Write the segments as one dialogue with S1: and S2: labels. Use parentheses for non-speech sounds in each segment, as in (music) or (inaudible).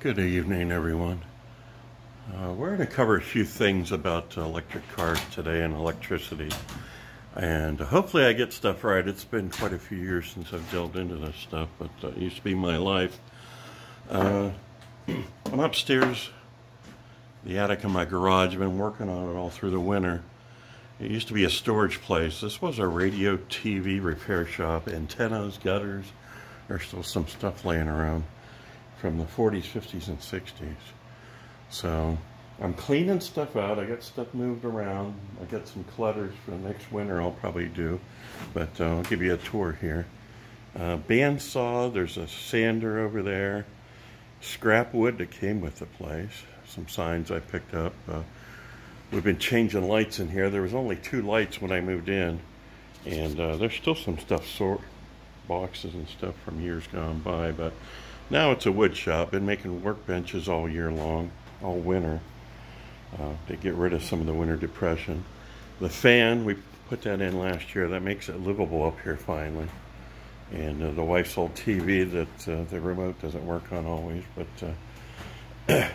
S1: Good evening, everyone. Uh, we're going to cover a few things about electric cars today and electricity. And hopefully I get stuff right. It's been quite a few years since I've delved into this stuff, but uh, it used to be my life. Uh, (clears throat) I'm upstairs, the attic of my garage. I've been working on it all through the winter. It used to be a storage place. This was a radio TV repair shop, antennas, gutters. There's still some stuff laying around from the 40s, 50s, and 60s. So I'm cleaning stuff out. I got stuff moved around. I got some clutters for next winter I'll probably do. But uh, I'll give you a tour here. Uh, bandsaw, there's a sander over there. Scrap wood that came with the place. Some signs I picked up. Uh, we've been changing lights in here. There was only two lights when I moved in. And uh, there's still some stuff, sort boxes and stuff from years gone by. But now it's a wood shop. Been making workbenches all year long, all winter, uh, to get rid of some of the winter depression. The fan, we put that in last year. That makes it livable up here finally. And uh, the wife's old TV that uh, the remote doesn't work on always, but uh,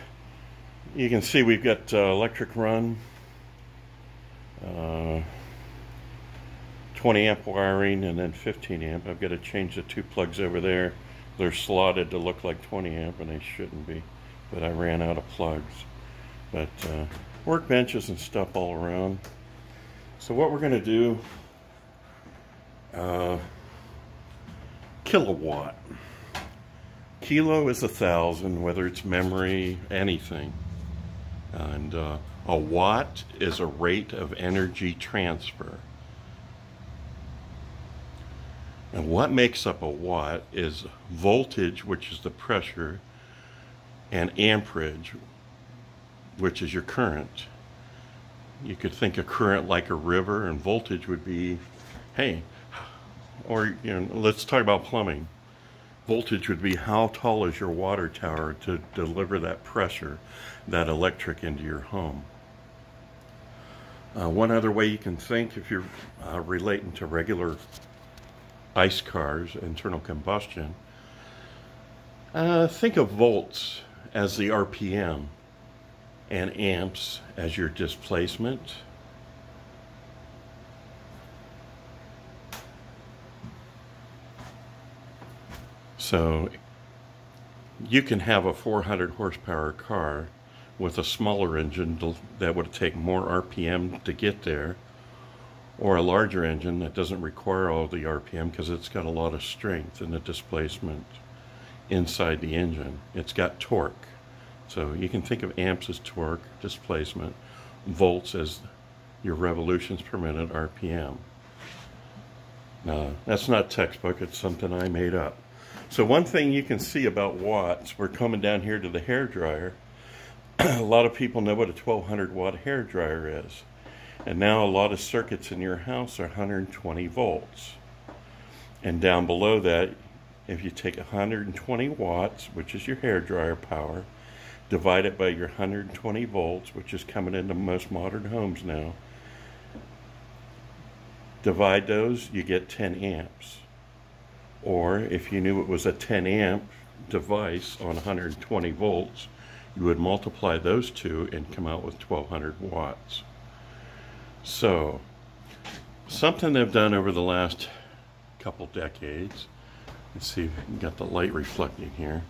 S1: (clears throat) you can see we've got uh, electric run, uh, 20 amp wiring, and then 15 amp. I've got to change the two plugs over there they're slotted to look like 20 amp and they shouldn't be but I ran out of plugs. But uh, workbenches and stuff all around. So what we're gonna do uh, kilowatt. Kilo is a thousand whether it's memory anything. And uh, a watt is a rate of energy transfer And what makes up a watt is voltage, which is the pressure, and amperage, which is your current. You could think of current like a river, and voltage would be, hey, or you know, let's talk about plumbing. Voltage would be how tall is your water tower to deliver that pressure, that electric into your home. Uh, one other way you can think if you're uh, relating to regular ICE cars, internal combustion, uh, think of volts as the RPM and amps as your displacement. So you can have a 400 horsepower car with a smaller engine that would take more RPM to get there or a larger engine that doesn't require all the RPM because it's got a lot of strength in the displacement inside the engine. It's got torque. So you can think of amps as torque, displacement, volts as your revolutions per minute, RPM. Now, that's not textbook, it's something I made up. So one thing you can see about watts, we're coming down here to the hair dryer. (clears throat) a lot of people know what a 1200 watt hair dryer is. And now a lot of circuits in your house are 120 volts. And down below that, if you take 120 watts, which is your hair dryer power, divide it by your 120 volts, which is coming into most modern homes now, divide those, you get 10 amps. Or if you knew it was a 10 amp device on 120 volts, you would multiply those two and come out with 1200 watts. So, something they've done over the last couple decades. Let's see we get the light reflecting here.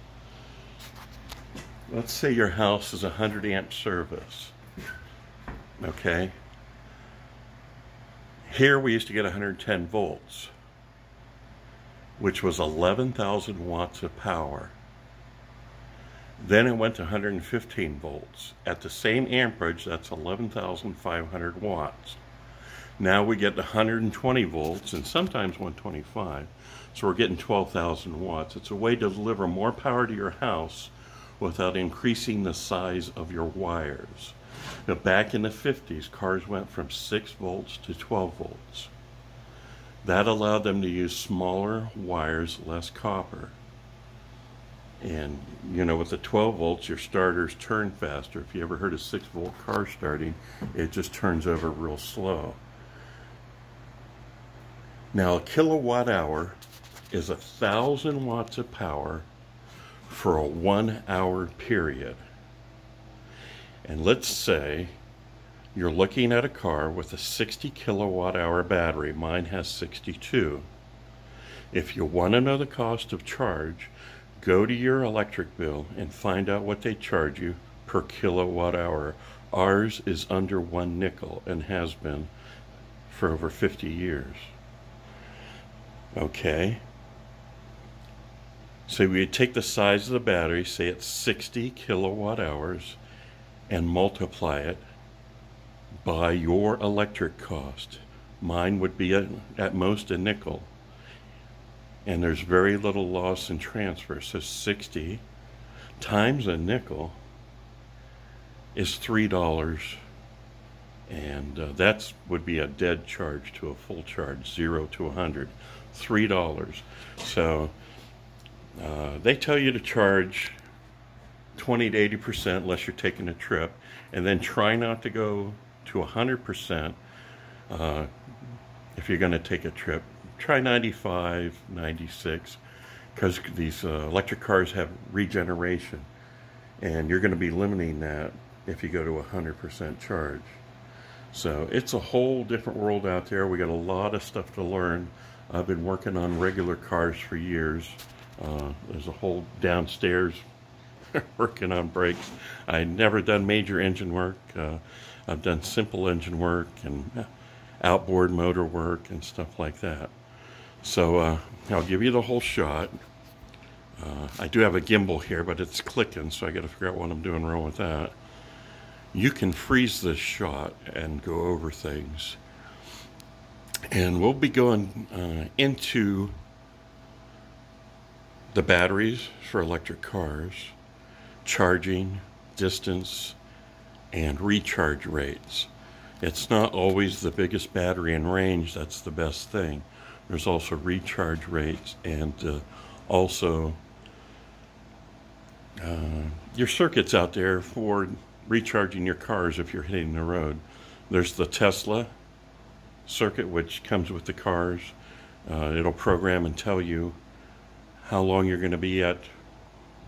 S1: Let's say your house is a 100 amp service. Okay. Here we used to get 110 volts, which was 11,000 watts of power. Then it went to 115 volts. At the same amperage, that's 11,500 watts. Now we get to 120 volts and sometimes 125. So we're getting 12,000 watts. It's a way to deliver more power to your house without increasing the size of your wires. Now back in the 50s, cars went from 6 volts to 12 volts. That allowed them to use smaller wires, less copper. And, you know, with the 12 volts, your starters turn faster. If you ever heard a 6 volt car starting, it just turns over real slow. Now, a kilowatt hour is a thousand watts of power for a one hour period. And let's say you're looking at a car with a 60 kilowatt hour battery. Mine has 62. If you want to know the cost of charge, go to your electric bill and find out what they charge you per kilowatt hour. Ours is under one nickel and has been for over 50 years. Okay. So we take the size of the battery, say it's 60 kilowatt hours, and multiply it by your electric cost. Mine would be at, at most a nickel. And there's very little loss in transfer. So 60 times a nickel is $3. And uh, that would be a dead charge to a full charge, zero to 100. $3. So uh, they tell you to charge 20 to 80 percent unless you're taking a trip, and then try not to go to 100 percent uh, if you're going to take a trip. Try 95, 96, because these uh, electric cars have regeneration, and you're going to be limiting that if you go to 100 percent charge. So it's a whole different world out there. We got a lot of stuff to learn. I've been working on regular cars for years. Uh, there's a whole downstairs (laughs) working on brakes. I've never done major engine work. Uh, I've done simple engine work and outboard motor work and stuff like that. So uh, I'll give you the whole shot. Uh, I do have a gimbal here, but it's clicking, so I got to figure out what I'm doing wrong with that. You can freeze this shot and go over things. And we'll be going uh, into the batteries for electric cars, charging, distance, and recharge rates. It's not always the biggest battery in range that's the best thing. There's also recharge rates and uh, also uh, your circuits out there for recharging your cars if you're hitting the road. There's the Tesla circuit, which comes with the cars. Uh, it'll program and tell you how long you're going to be at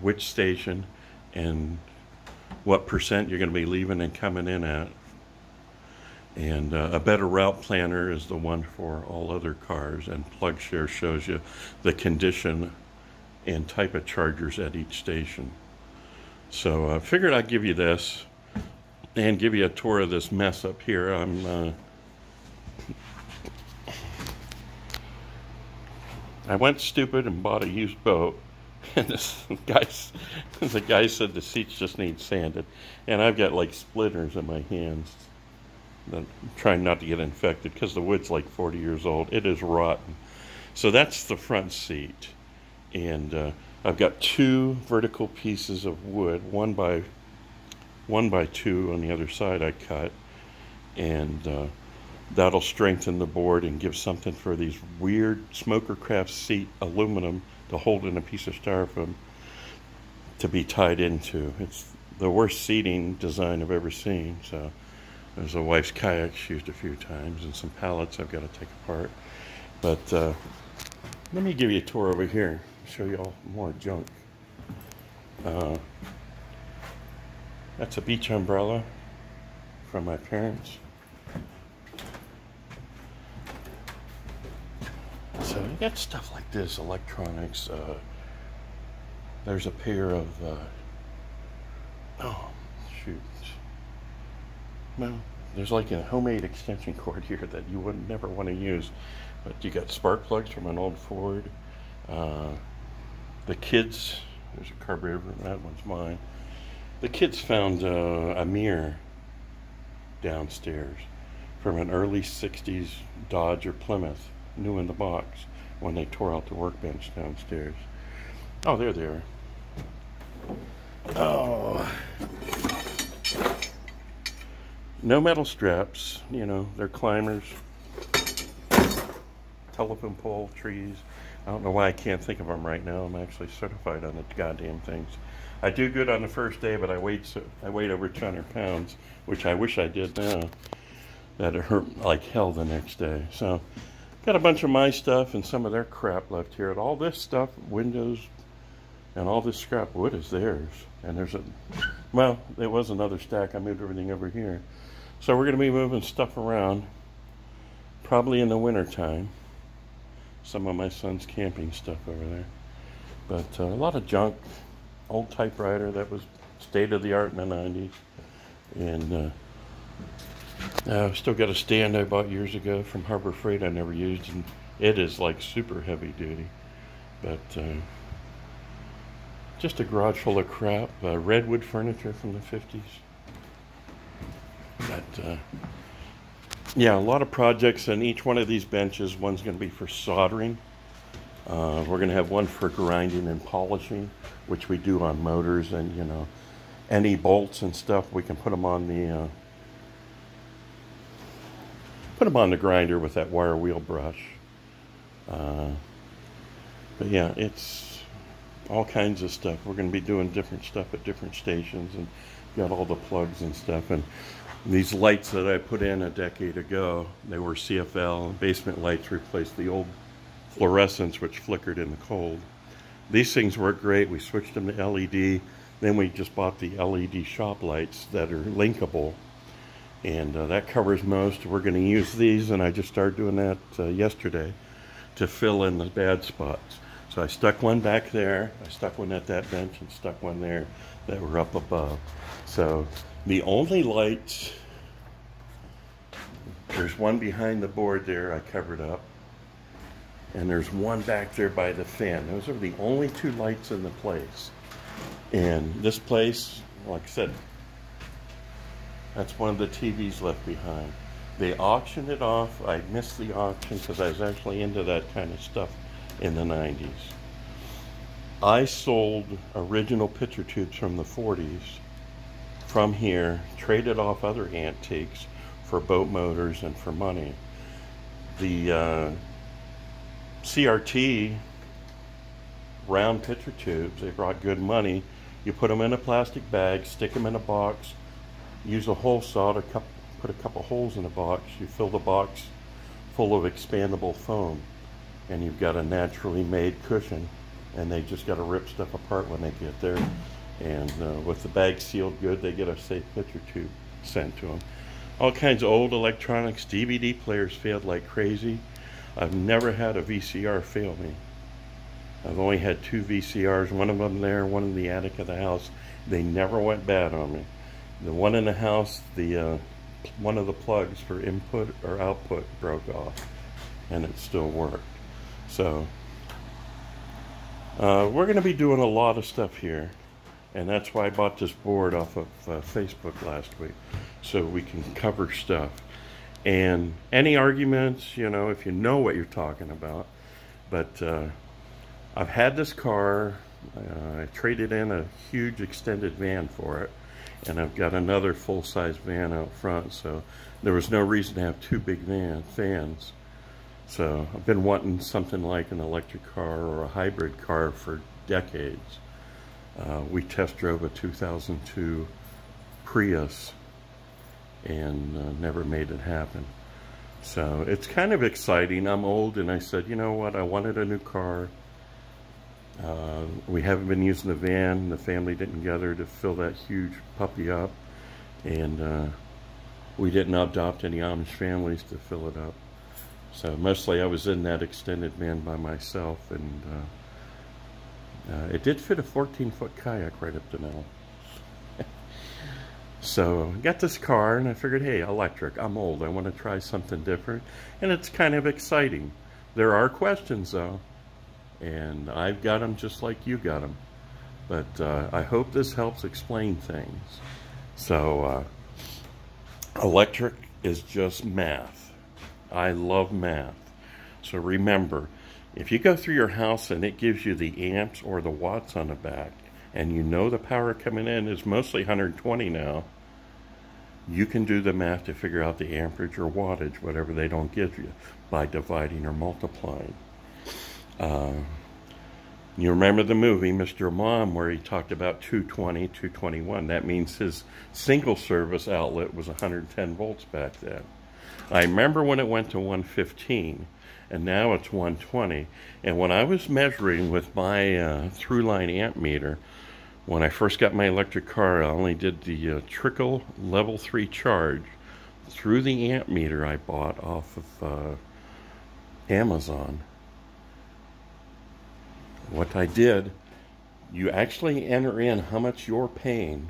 S1: which station and what percent you're going to be leaving and coming in at. And uh, a better route planner is the one for all other cars, and PlugShare shows you the condition and type of chargers at each station. So I uh, figured I'd give you this and give you a tour of this mess up here. I'm uh, I went stupid and bought a used boat. (laughs) And this guy, the guy said the seats just need sanded. And I've got like splinters in my hands. Trying not to get infected because the wood's like 40 years old. It is rotten. So that's the front seat. And uh, I've got two vertical pieces of wood, one by one by two on the other side I cut. And uh, that'll strengthen the board and give something for these weird smoker craft seat aluminum to hold in a piece of styrofoam to be tied into. It's the worst seating design I've ever seen. So there's a wife's kayak she used a few times and some pallets I've got to take apart. But uh, let me give you a tour over here, show you all more junk. Uh, that's a beach umbrella from my parents. So you got stuff like this, electronics. Uh, there's a pair of, uh, oh. Well, there's like a homemade extension cord here that you would never want to use. But you got spark plugs from an old Ford. Uh, the kids, there's a carburetor, that one's mine. The kids found uh, a mirror downstairs from an early 60s Dodge or Plymouth new in the box when they tore out the workbench downstairs. Oh, there they are. Oh. No metal straps, you know, they're climbers. Telephone pole, trees. I don't know why I can't think of them right now. I'm actually certified on the goddamn things. I do good on the first day, but I weighed so, I weighed over 200 pounds, which I wish I did now. That it hurt like hell the next day. So Got a bunch of my stuff and some of their crap left here. And all this stuff, windows, And all this scrap wood is theirs. And there's a, well, there was another stack. I moved everything over here. So we're going to be moving stuff around, probably in the winter time. Some of my son's camping stuff over there. But uh, a lot of junk, old typewriter that was state of the art in the 90s. And uh, I've still got a stand I bought years ago from Harbor Freight I never used. And it is like super heavy duty. But uh, just a garage full of crap. Uh, redwood furniture from the 50s. But uh, yeah, a lot of projects and each one of these benches, one's going to be for soldering. Uh, we're going to have one for grinding and polishing, which we do on motors and, you know, any bolts and stuff, we can put them on the, uh, put them on the grinder with that wire wheel brush. Uh, but yeah, it's all kinds of stuff. We're going to be doing different stuff at different stations and got all the plugs and stuff. And these lights that I put in a decade ago, they were CFL. Basement lights replaced the old fluorescents, which flickered in the cold. These things work great. We switched them to LED. Then we just bought the LED shop lights that are linkable. And uh, that covers most. We're going to use these, and I just started doing that uh, yesterday to fill in the bad spots. So I stuck one back there, I stuck one at that bench, and stuck one there that were up above. So the only lights, there's one behind the board there I covered up, and there's one back there by the fan. Those are the only two lights in the place. And this place, like I said, that's one of the TVs left behind. They auctioned it off. I missed the auction because I was actually into that kind of stuff in the 90s. I sold original picture tubes from the 40s from here, traded off other antiques for boat motors and for money. The uh, CRT round picture tubes, they brought good money. You put them in a plastic bag, stick them in a box, use a hole saw to cut put a couple holes in the box, you fill the box full of expandable foam and you've got a naturally made cushion and they just got to rip stuff apart when they get there and uh, with the bag sealed good they get a safe picture tube sent to them all kinds of old electronics dvd players failed like crazy. I've never had a vcr fail me. I've only had two vcrs one of them there one in the attic of the house. They never went bad on me. The one in the house the uh, one of the plugs for input or output broke off and it still worked. So uh, we're going to be doing a lot of stuff here and that's why I bought this board off of uh, Facebook last week so we can cover stuff. And any arguments, you know, if you know what you're talking about. But uh, I've had this car, uh, I traded in a huge extended van for it and I've got another full-size van out front so there was no reason to have two big van fans so I've been wanting something like an electric car or a hybrid car for decades uh, we test drove a 2002 Prius and uh, never made it happen so it's kind of exciting I'm old and I said you know what I wanted a new car uh, we haven't been using the van. The family didn't gather to fill that huge puppy up. And uh, we didn't adopt any Amish families to fill it up. So mostly I was in that extended van by myself. And uh, it did fit a 14-foot kayak right up the middle. (laughs) so I got this car and I figured, hey, electric. I'm old. I want to try something different. And it's kind of exciting. There are questions, though and I've got them just like you got them. But uh, I hope this helps explain things. So, uh, electric is just math. I love math. So remember, if you go through your house and it gives you the amps or the watts on the back, and you know the power coming in is mostly 120 now, you can do the math to figure out the amperage or wattage, whatever they don't give you, by dividing or multiplying. Uh, you remember the movie, Mr. Mom, where he talked about 220, 221. That means his single service outlet was 110 volts back then. I remember when it went to 115, and now it's 120. And when I was measuring with my uh, through-line amp meter, when I first got my electric car, I only did the uh, trickle level 3 charge through the amp meter I bought off of uh, Amazon. What I did, you actually enter in how much you're paying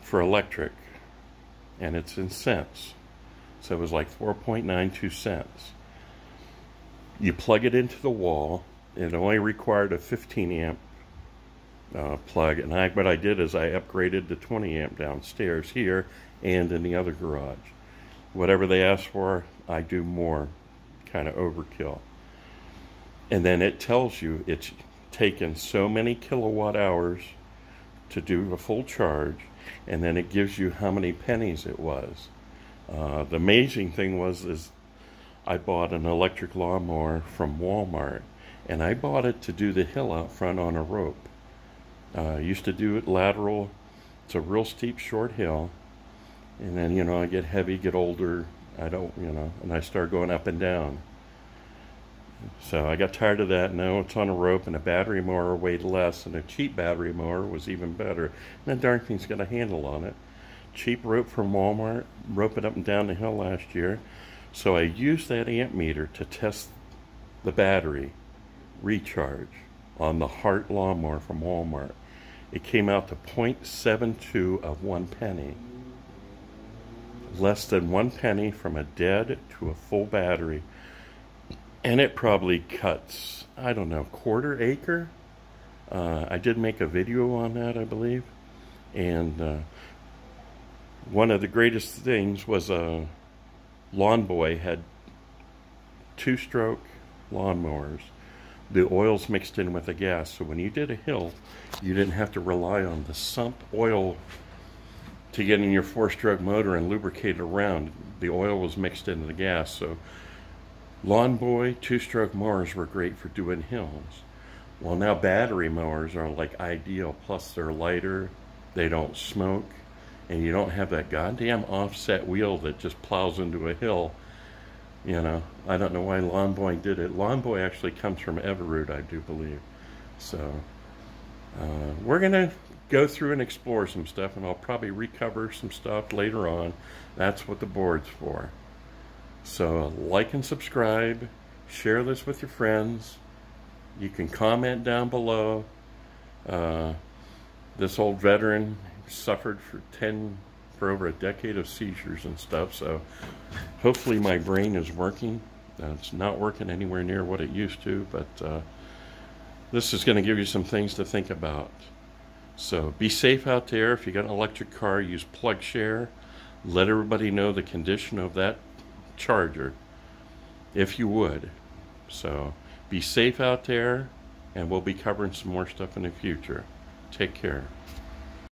S1: for electric, and it's in cents. So it was like 4.92 cents. You plug it into the wall. It only required a 15 amp uh, plug. And I, what I did is I upgraded the 20 amp downstairs here and in the other garage. Whatever they ask for, I do more, kind of overkill. And then it tells you it's taken so many kilowatt hours to do a full charge, and then it gives you how many pennies it was. Uh, the amazing thing was is I bought an electric lawnmower from Walmart, and I bought it to do the hill out front on a rope. Uh, I used to do it lateral. It's a real steep, short hill, and then you know I get heavy, get older. I don't, you know, and I start going up and down. So I got tired of that. Now it's on a rope, and a battery mower weighed less, and a cheap battery mower was even better. And that darn thing's got a handle on it. Cheap rope from Walmart, rope it up and down the hill last year. So I used that amp meter to test the battery recharge on the Hart lawnmower from Walmart. It came out to 0.72 of one penny. Less than one penny from a dead to a full battery. And it probably cuts, I don't know, quarter acre? Uh, I did make a video on that, I believe. And uh, one of the greatest things was a Lawn Boy had two-stroke lawnmowers. The oil's mixed in with the gas, so when you did a hill, you didn't have to rely on the sump oil to get in your four-stroke motor and lubricate it around. The oil was mixed into the gas, so Lawn Boy two-stroke mowers were great for doing hills. Well, now battery mowers are like ideal, plus they're lighter, they don't smoke, and you don't have that goddamn offset wheel that just plows into a hill. You know, I don't know why Lawn Boy did it. Lawn Boy actually comes from Evinrude, I do believe. So, uh, we're going to go through and explore some stuff, and I'll probably recover some stuff later on. That's what the board's for. So, like and subscribe. Share this with your friends. You can comment down below. Uh, this old veteran suffered for 10 for over a decade of seizures and stuff so hopefully my brain is working. Uh, it's not working anywhere near what it used to but uh, this is going to give you some things to think about. So be safe out there. If you got an electric car use PlugShare let everybody know the condition of that charger if you would. So be safe out there and we'll be covering some more stuff in the future. Take care